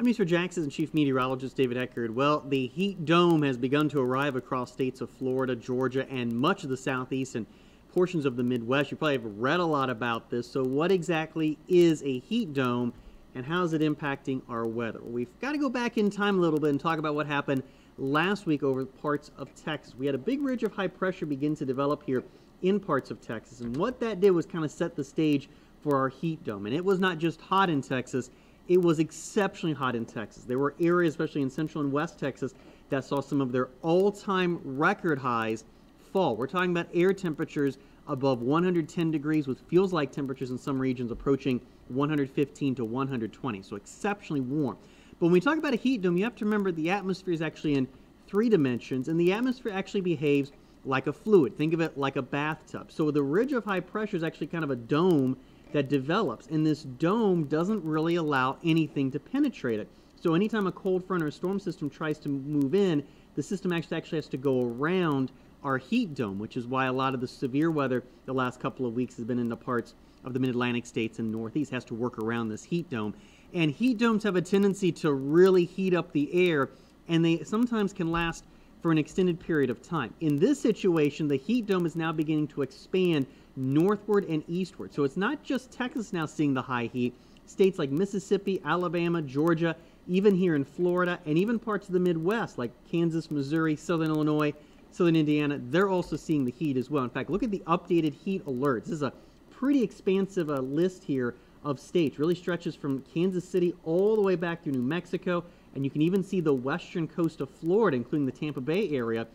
I'm Mr. Jackson and Chief Meteorologist David Heckard. Well, the heat dome has begun to arrive across states of Florida, Georgia, and much of the southeast and portions of the Midwest. You probably have read a lot about this. So, what exactly is a heat dome and how is it impacting our weather? Well, we've got to go back in time a little bit and talk about what happened last week over parts of Texas. We had a big ridge of high pressure begin to develop here in parts of Texas, and what that did was kind of set the stage for our heat dome. And it was not just hot in Texas it was exceptionally hot in Texas. There were areas, especially in central and west Texas, that saw some of their all-time record highs fall. We're talking about air temperatures above 110 degrees with feels like temperatures in some regions approaching 115 to 120, so exceptionally warm. But when we talk about a heat dome, you have to remember the atmosphere is actually in three dimensions, and the atmosphere actually behaves like a fluid. Think of it like a bathtub. So the ridge of high pressure is actually kind of a dome that develops, and this dome doesn't really allow anything to penetrate it. So anytime a cold front or a storm system tries to move in, the system actually actually has to go around our heat dome, which is why a lot of the severe weather the last couple of weeks has been in the parts of the mid-Atlantic states and Northeast has to work around this heat dome. And heat domes have a tendency to really heat up the air, and they sometimes can last for an extended period of time. In this situation, the heat dome is now beginning to expand northward and eastward. So it's not just Texas now seeing the high heat. States like Mississippi, Alabama, Georgia, even here in Florida, and even parts of the Midwest like Kansas, Missouri, Southern Illinois, Southern Indiana, they're also seeing the heat as well. In fact, look at the updated heat alerts. This is a pretty expansive uh, list here of states. Really stretches from Kansas City all the way back through New Mexico, and you can even see the western coast of Florida, including the Tampa Bay area,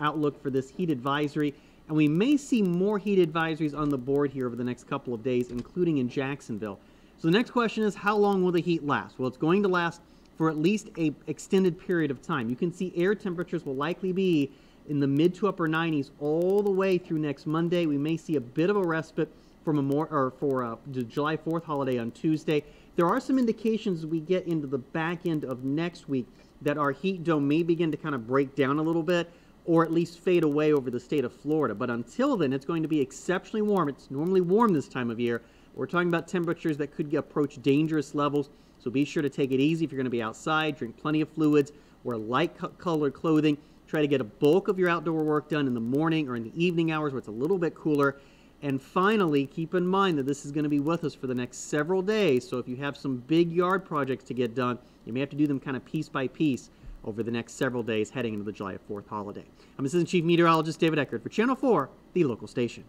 outlook for this heat advisory. And we may see more heat advisories on the board here over the next couple of days, including in Jacksonville. So the next question is, how long will the heat last? Well, it's going to last for at least a extended period of time. You can see air temperatures will likely be in the mid to upper 90s all the way through next Monday. We may see a bit of a respite a or for uh, the July 4th holiday on Tuesday. There are some indications we get into the back end of next week that our heat dome may begin to kind of break down a little bit or at least fade away over the state of Florida. But until then, it's going to be exceptionally warm. It's normally warm this time of year. We're talking about temperatures that could approach dangerous levels, so be sure to take it easy if you're going to be outside. Drink plenty of fluids, wear light colored clothing. Try to get a bulk of your outdoor work done in the morning or in the evening hours where it's a little bit cooler. And finally, keep in mind that this is going to be with us for the next several days. So if you have some big yard projects to get done, you may have to do them kind of piece by piece over the next several days heading into the July 4th holiday. I'm Assistant Chief Meteorologist David Heckard for Channel 4, the local station.